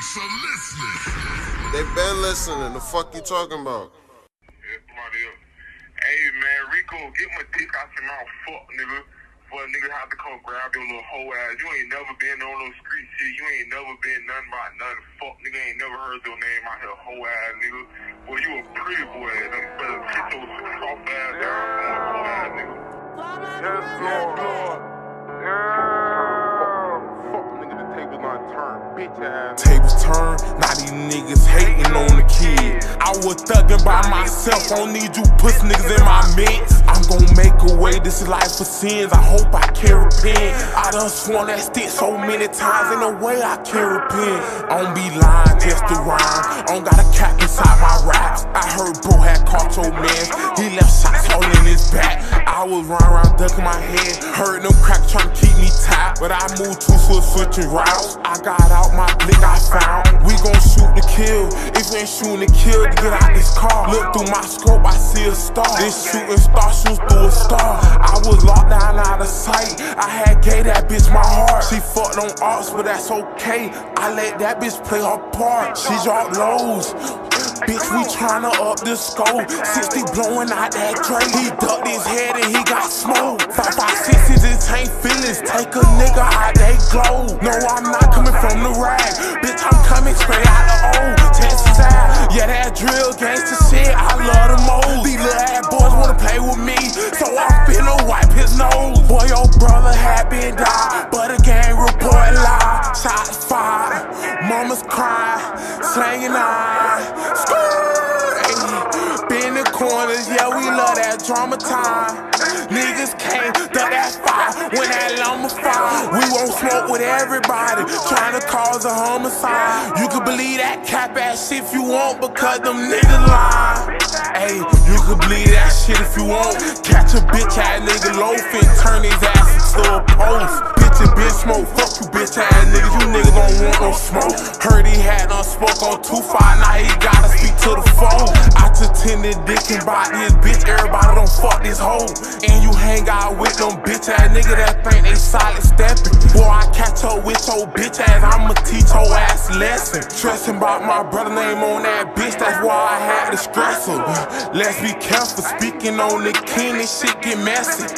streets are listening. They been listening. The fuck you talking about? Yeah, somebody else. Hey man, Rico, get my dick out your mouth, fuck nigga. For a nigga have to come grab your little hoe ass. You ain't never been on no street shit. You ain't never been nothing about nothing. Fuck nigga ain't never heard your name out here, hoe ass nigga. Boy, you a pretty boy. Them better sit your soft ass down, hoe ass nigga. Yes, Lord. Lord. Tables turn, now these niggas hating on the kid. I was thugging by myself, don't need you pussy niggas in my mix. I'm gon' make a way, this is life for sins. I hope I carry pen. I done sworn that stick so many times, in a way I carry pen. I don't be lying just to rhyme. I don't got a cap inside my raps. I heard bro had caught your man, he left shots all in his back. I was running around ducking my head, heard them crack trying to keep me tight. But I moved too swift switching routes. I got out my blick I found. We gon' shoot to kill. If we ain't shooting to kill, to get out this car. Look through my scope, I see a star. This shooting star shoots through a star. I was locked down out of sight. I had gave that bitch my heart. She fucked on arts, but that's okay. I let that bitch play her part. She dropped lows. Bitch, we tryna up the scope. 60 blowing out that Dre. He ducked his head and he got smoked. Five, five, sixes, it ain't feelings. Take a nigga out they glow. No, I'm not coming from the rag. Bitch, I'm coming straight out the old. Texas out. Yeah, that drill gangsta shit. I love the most. These little ass boys wanna play with me. So I'm finna wipe his nose. Boy, your brother had been died. But a gang report lie. Shots fired. Mama's crying. Slanging eye. Corners, yeah, we love that drama time. Niggas came, duck that fire when that lumber fire. We won't smoke with everybody, trying to cause a homicide. You can believe that cap ass shit if you want, because them niggas lie. Hey, you can believe that shit if you want. Catch a bitch ass nigga loafing, turn his ass into a post. Bitch and bitch smoke, fuck you bitch ass niggas, you niggas don't want no smoke. Heard he had no smoke on 2-5, now he gotta speak to the phone. Tended dick and bought this bitch, everybody don't fuck this hoe. And you hang out with them bitch ass niggas that think they solid stepping. Boy, I catch up with your bitch ass, I'ma teach your ass lesson. Stressing about my brother name on that bitch, that's why I had to stress her. Let's be careful speaking on the king, this shit get messy.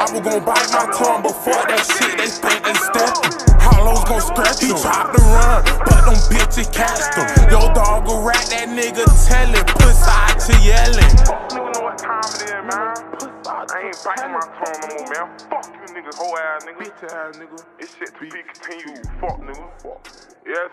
I was gon' bite my tongue before that shit, they think they stepping. Hollows gon' scratch He tried to run, but them bitches catched him. Yo, dog a rat, that nigga tellin', puss Biting my tongue no more, man. Fuck you niggas, whole ass nigga. Bitch ass nigga. It's shit to be continued. Fuck, nigga. Fuck. Yes,